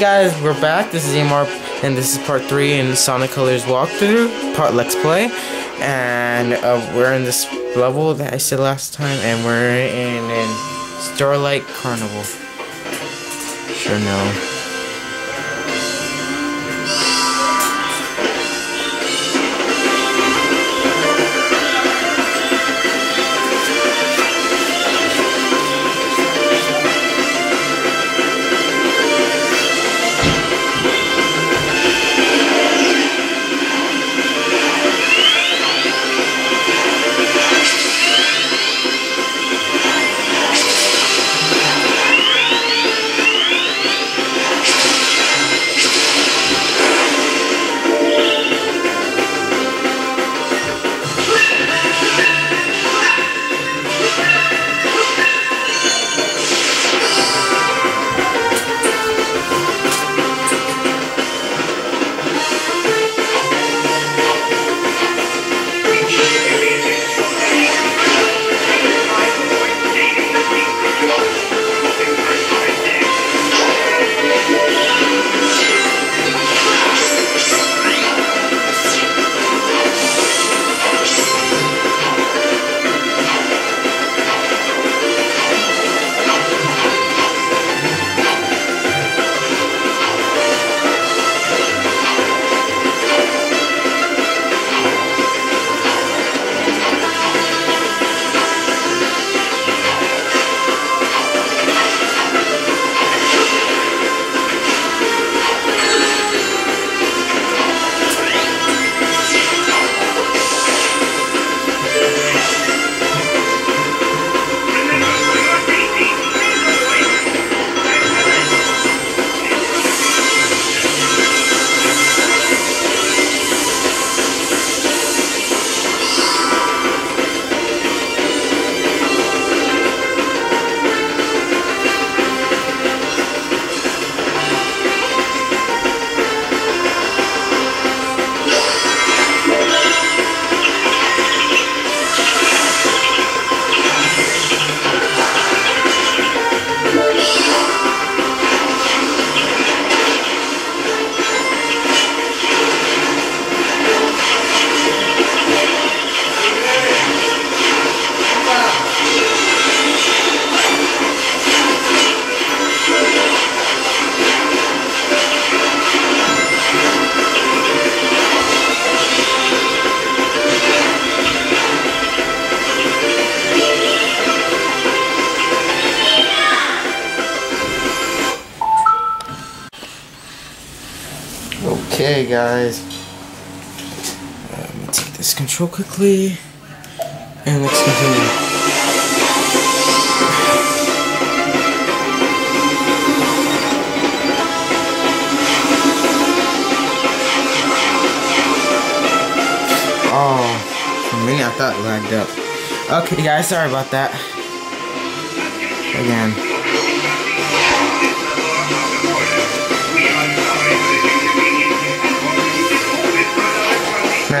Guys, we're back. This is Amar, and this is part three in Sonic Colors walkthrough, part Let's Play, and uh, we're in this level that I said last time, and we're in, in Starlight Carnival. Sure no. Okay, guys. Uh, let me take this control quickly. And let's continue. Oh, I thought it lagged up. Okay, guys, sorry about that. Again.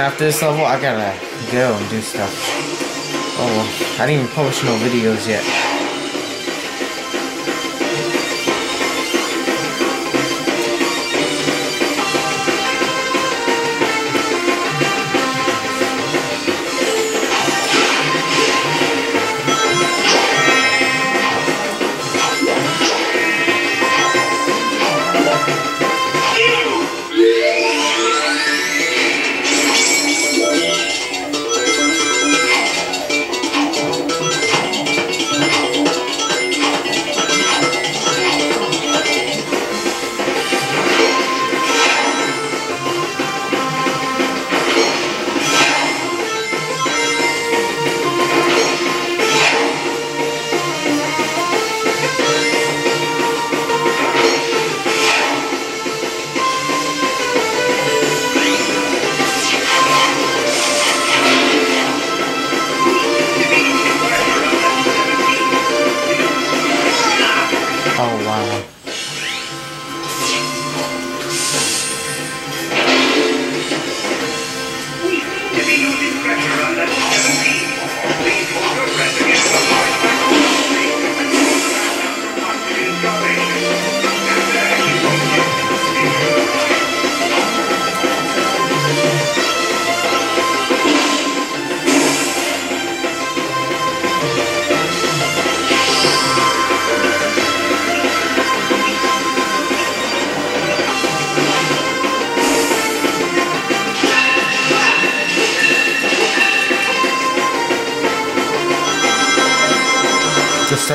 After this level, I gotta go and do stuff. Oh, I didn't even publish no videos yet.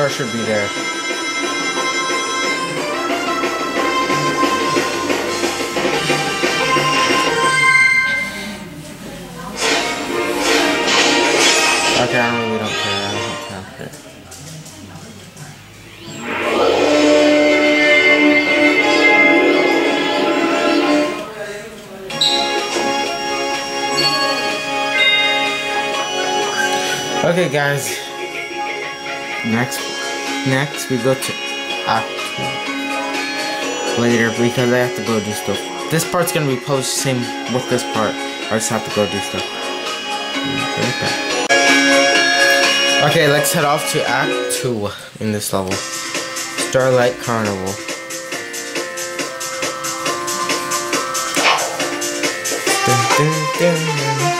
Star should be there. Okay, I really don't care. I don't. Okay, guys. Next, next we go to act later because I have to go do stuff. This part's gonna be published same with this part. I just have to go do stuff. Okay, let's head off to Act 2 in this level. Starlight Carnival. Dun, dun, dun.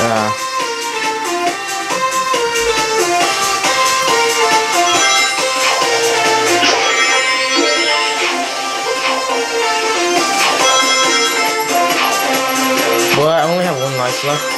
Uh, left.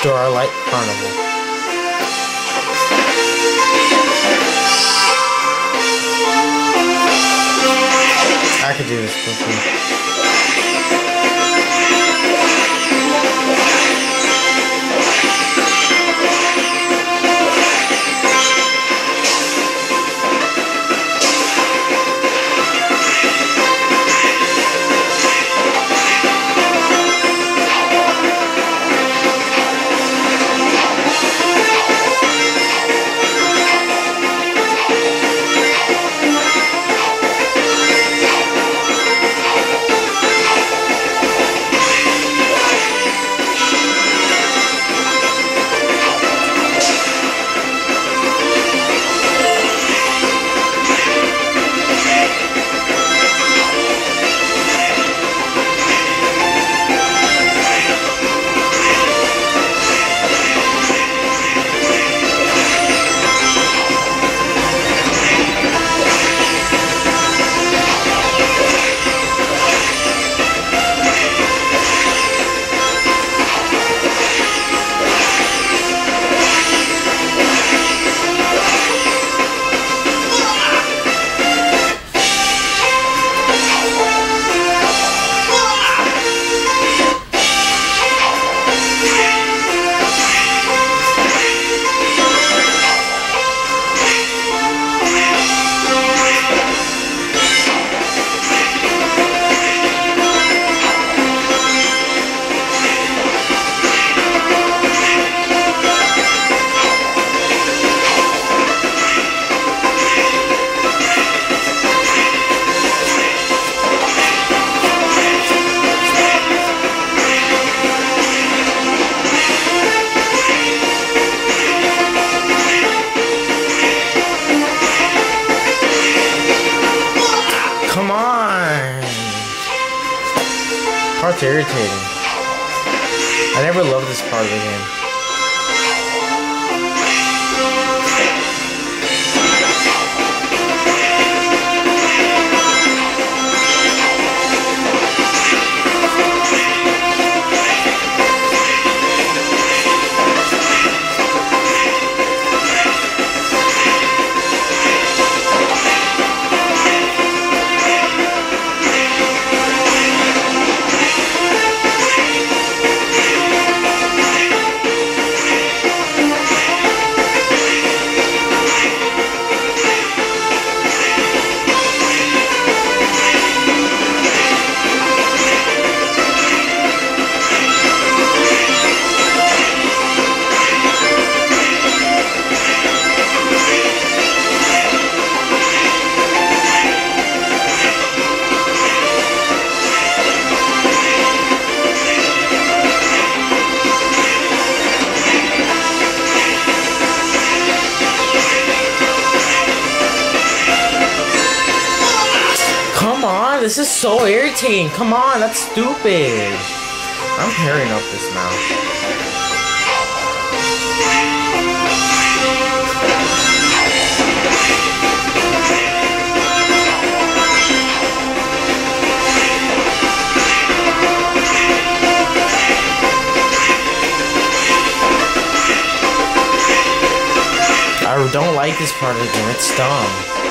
Starlight Carnival. I could do this quickly. It's irritating. I never loved this part of the game. This is so irritating. Come on, that's stupid. I'm pairing up this now. I don't like this part of the game. It's dumb.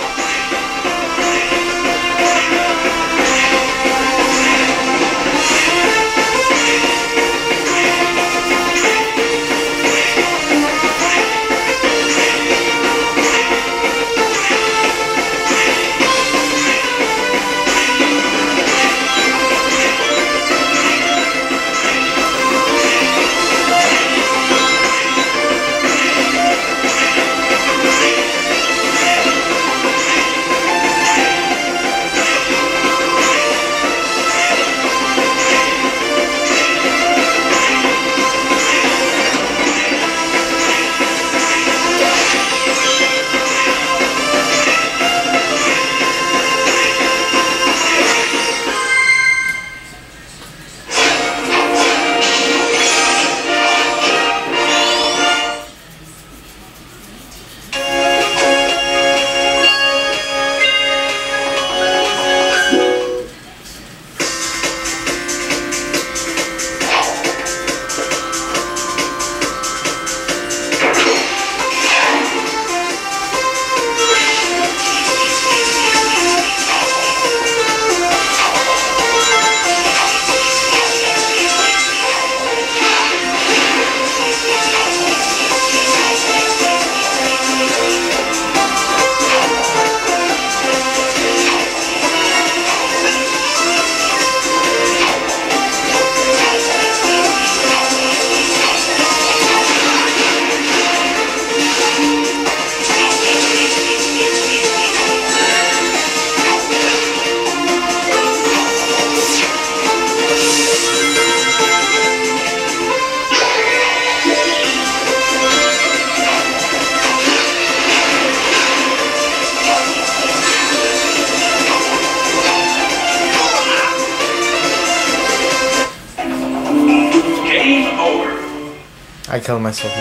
I killed myself.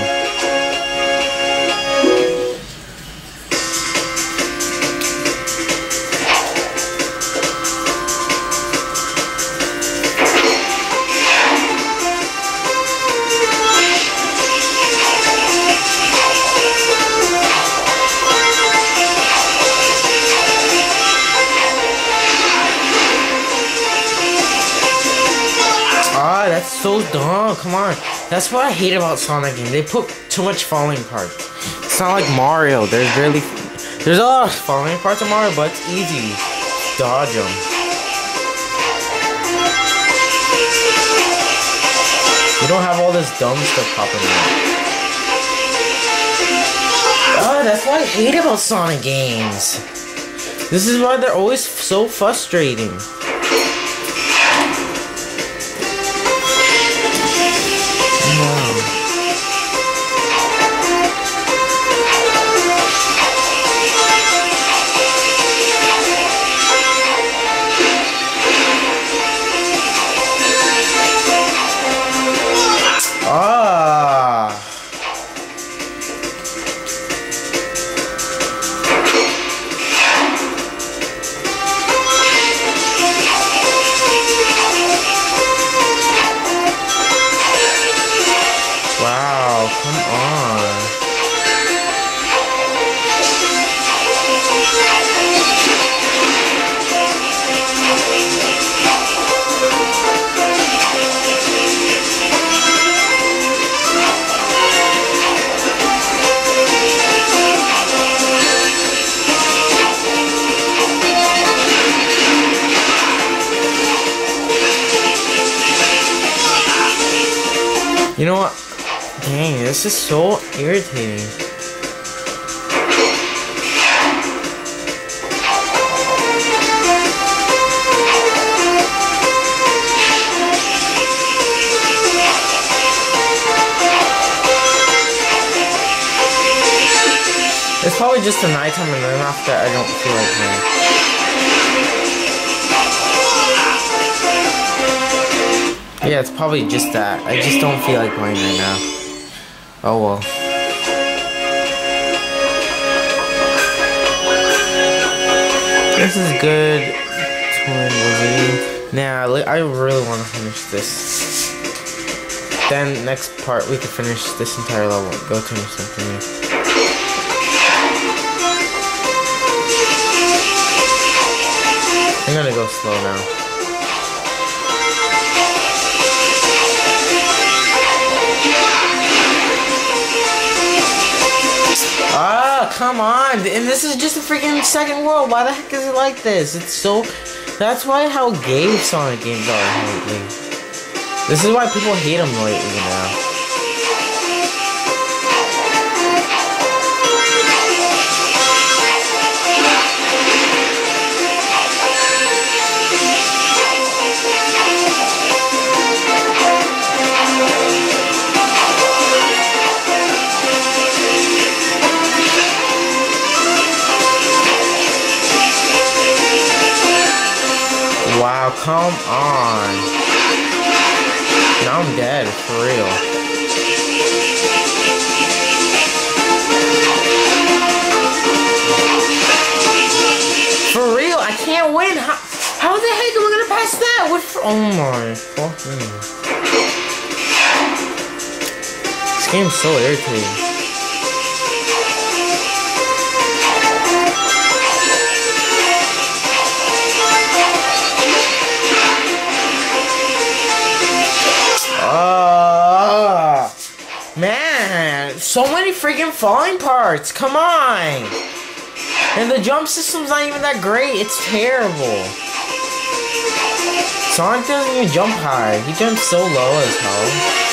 Ah, that's so dumb. Come on. That's what I hate about Sonic games. They put too much falling parts. It's not like Mario. There's really there's a lot of falling parts in Mario, but it's easy. Dodge them. You don't have all this dumb stuff popping up. Ah, that's what I hate about Sonic games. This is why they're always so frustrating. Know what? Dang, this is so irritating. It's probably just the nighttime and then after I don't feel like playing. Yeah, it's probably just that. I just don't feel like playing right now. Oh well. This is good. Now, I really want to finish this. Then next part we can finish this entire level. Go to something. I'm gonna go slow now. Ah, come on. And this is just a freaking second world. Why the heck is it like this? It's so... That's why how gay Sonic games are lately. This is why people hate them lately now. Come on. Now I'm dead, for real. For real, I can't win. How, how the heck am I gonna pass that? What for, oh my fucking. This game's so irritating. Freaking falling parts. Come on. And the jump system's not even that great. It's terrible. Sonic doesn't even jump high. He jumps so low as hell.